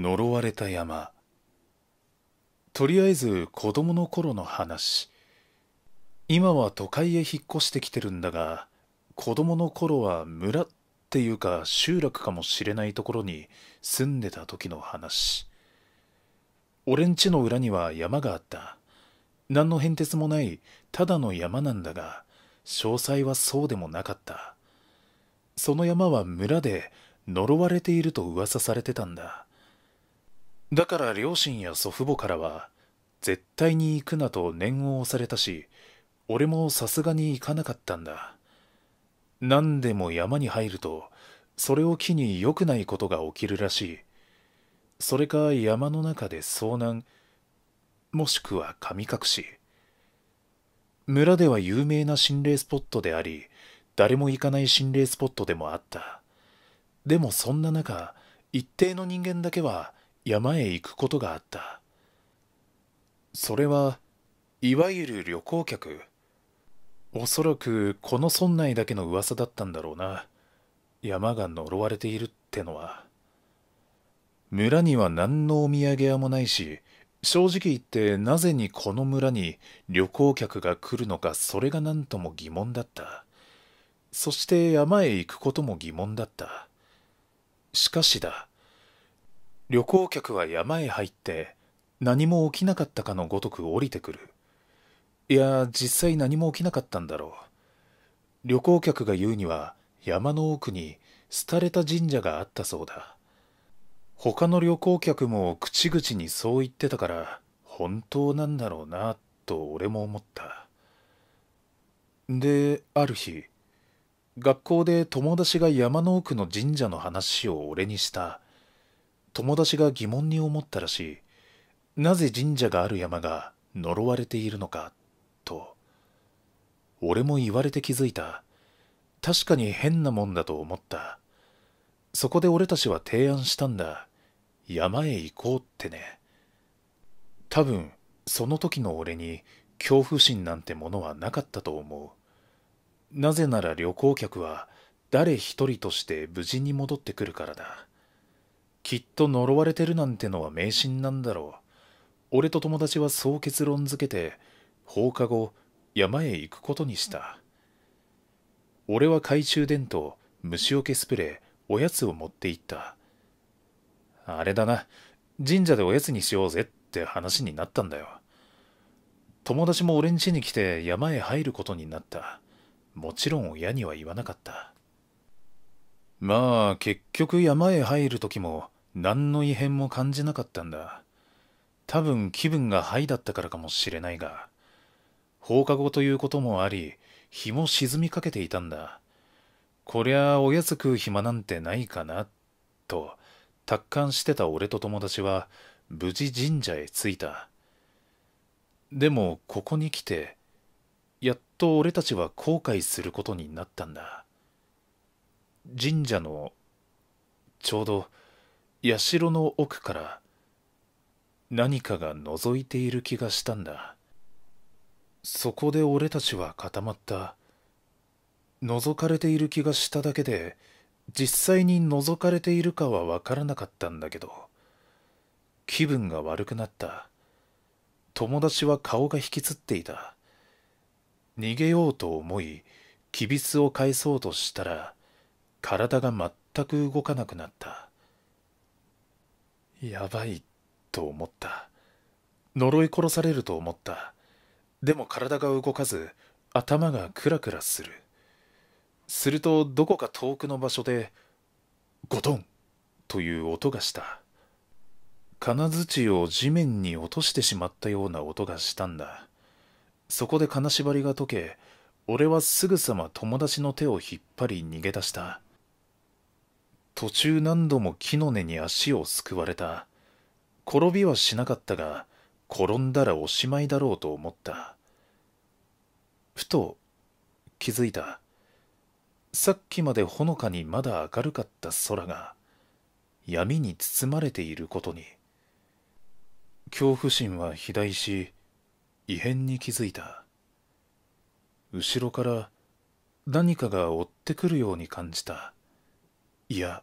呪われた山。とりあえず子供の頃の話。今は都会へ引っ越してきてるんだが子供の頃は村っていうか集落かもしれないところに住んでた時の話。俺ん家の裏には山があった。何の変哲もないただの山なんだが詳細はそうでもなかった。その山は村で呪われていると噂されてたんだ。だから両親や祖父母からは絶対に行くなと念を押されたし俺もさすがに行かなかったんだ。何でも山に入るとそれを機に良くないことが起きるらしい。それか山の中で遭難もしくは神隠し。村では有名な心霊スポットであり誰も行かない心霊スポットでもあった。でもそんな中一定の人間だけは山へ行くことがあった。それはいわゆる旅行客。おそらくこの村内だけの噂だったんだろうな。山が呪われているってのは。村には何のお土産屋もないし正直言ってなぜにこの村に旅行客が来るのかそれが何とも疑問だった。そして山へ行くことも疑問だった。しかしだ旅行客は山へ入って何も起きなかったかのごとく降りてくる。いや実際何も起きなかったんだろう。旅行客が言うには山の奥に廃れた神社があったそうだ。他の旅行客も口々にそう言ってたから本当なんだろうなと俺も思った。である日学校で友達が山の奥の神社の話を俺にした。友達が疑問に思ったらしい。なぜ神社がある山が呪われているのかと。俺も言われて気づいた。確かに変なもんだと思った。そこで俺たちは提案したんだ。山へ行こうってね。多分その時の俺に恐怖心なんてものはなかったと思う。なぜなら旅行客は誰一人として無事に戻ってくるからだ。きっと呪われてるなんてのは迷信なんだろう。俺と友達はそう結論づけて、放課後、山へ行くことにした。俺は懐中電灯、虫除けスプレー、おやつを持って行った。あれだな、神社でおやつにしようぜって話になったんだよ。友達も俺ん家に来て山へ入ることになった。もちろん親には言わなかった。まあ結局山へ入る時も何の異変も感じなかったんだ。多分気分がハイだったからかもしれないが、放課後ということもあり、日も沈みかけていたんだ。こりゃおやつ食う暇なんてないかな、と、達観してた俺と友達は、無事神社へ着いた。でも、ここに来て、やっと俺たちは後悔することになったんだ。神社の、ちょうど、社の奥から何かが覗いている気がしたんだ。そこで俺たちは固まった覗かれている気がしただけで実際に覗かれているかは分からなかったんだけど気分が悪くなった。友達は顔が引きつっていた。逃げようと思いきびすを返そうとしたら体が全く動かなくなった。やばいと思った。呪い殺されると思った。でも体が動かず頭がクラクラする。するとどこか遠くの場所でゴトンという音がした。金槌を地面に落としてしまったような音がしたんだ。そこで金縛りが解け俺はすぐさま友達の手を引っ張り逃げ出した。途中何度も木の根に足をすくわれた。転びはしなかったが、転んだらおしまいだろうと思った。ふと気づいた。さっきまでほのかにまだ明るかった空が闇に包まれていることに。恐怖心は肥大し、異変に気づいた。後ろから何かが追ってくるように感じた。いや、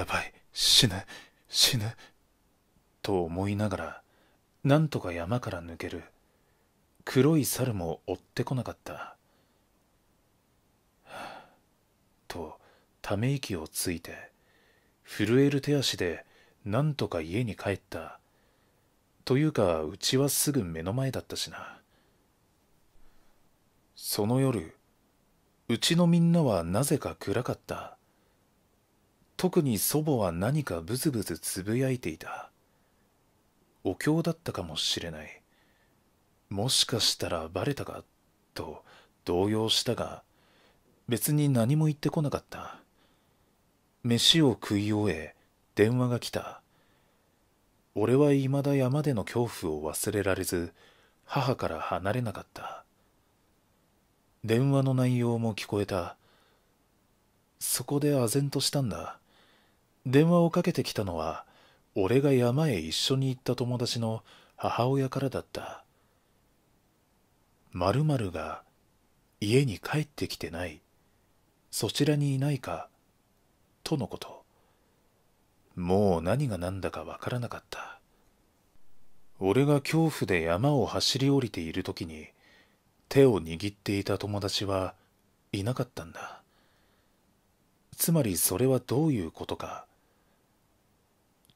やばい死ぬ死ぬと思いながらなんとか山から抜ける黒い猿も追ってこなかった、とため息をついて震える手足でなんとか家に帰った。というかうちはすぐ目の前だったしな。その夜うちのみんなはなぜか暗かった。特に祖母は何かブツブツつぶやいていた。お経だったかもしれない。もしかしたらバレたかと動揺したが別に何も言ってこなかった。飯を食い終え電話が来た。俺は未だ山での恐怖を忘れられず母から離れなかった。電話の内容も聞こえた。そこで唖然としたんだ。電話をかけてきたのは俺が山へ一緒に行った友達の母親からだった。〇〇が家に帰ってきてない。そちらにいないかとのこと。もう何が何だかわからなかった。俺が恐怖で山を走り降りている時に手を握っていた友達はいなかったんだ。つまりそれはどういうことか。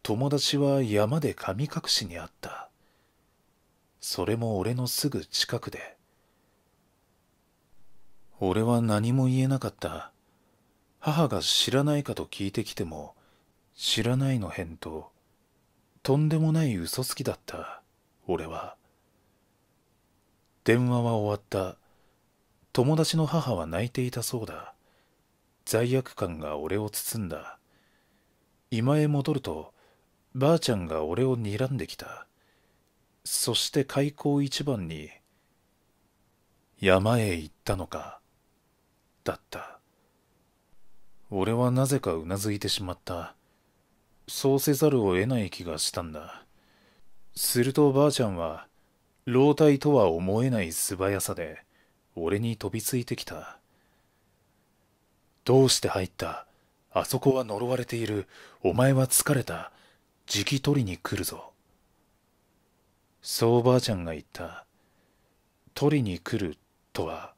友達は山で神隠しにあった。それも俺のすぐ近くで。俺は何も言えなかった。母が知らないかと聞いてきても知らないの返答。とんでもない嘘つきだった。俺は。電話は終わった。友達の母は泣いていたそうだ。罪悪感が俺を包んだ。今へ戻るとばあちゃんが俺を睨んできた。そして開口一番に山へ行ったのかだった。俺はなぜかうなずいてしまった。そうせざるを得ない気がしたんだ。するとばあちゃんは老体とは思えない素早さで俺に飛びついてきた。どうして入った？あそこは呪われている。お前は疲れた。じき取りに来るぞ。そうばあちゃんが言った。取りに来るとは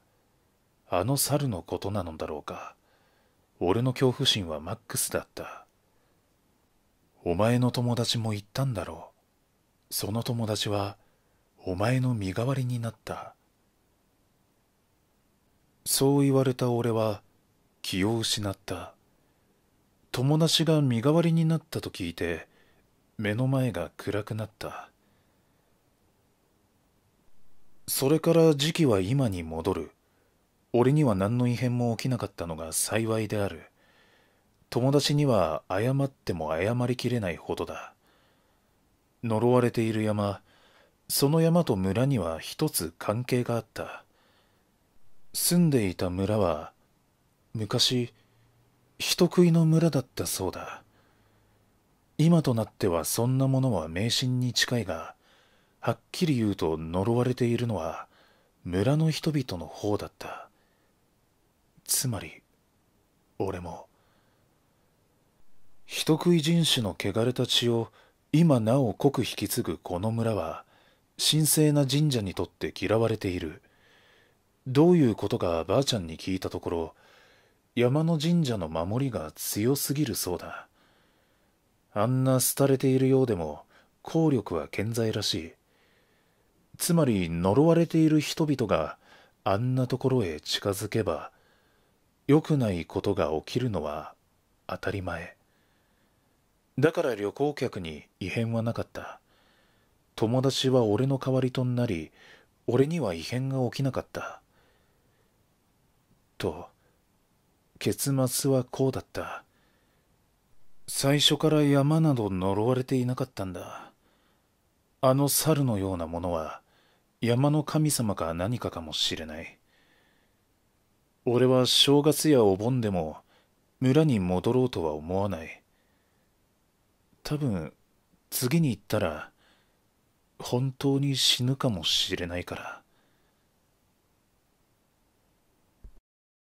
あの猿のことなのだろうか。俺の恐怖心はマックスだった。お前の友達も言ったんだろう。その友達はお前の身代わりになった。そう言われた俺は気を失った。友達が身代わりになったと聞いて目の前が暗くなった。それから時期は今に戻る。俺には何の異変も起きなかったのが幸いである。友達には謝っても謝りきれないほどだ。呪われている山。その山と村には一つ関係があった。住んでいた村は昔人食いの村だったそうだ。今となってはそんなものは迷信に近いがはっきり言うと呪われているのは村の人々の方だった。つまり俺も。人食い人種の汚れた血を今なお濃く引き継ぐこの村は神聖な神社にとって嫌われている。どういうことかばあちゃんに聞いたところ山の神社の守りが強すぎるそうだ。あんな廃れているようでも効力は健在らしい。つまり呪われている人々があんなところへ近づけば良くないことが起きるのは当たり前。だから旅行客に異変はなかった。友達は俺の代わりとなり俺には異変が起きなかった。と結末はこうだった。最初から山など呪われていなかったんだ。あの猿のようなものは山の神様か何かかもしれない。俺は正月やお盆でも村に戻ろうとは思わない。多分次に行ったら本当に死ぬかもしれないから。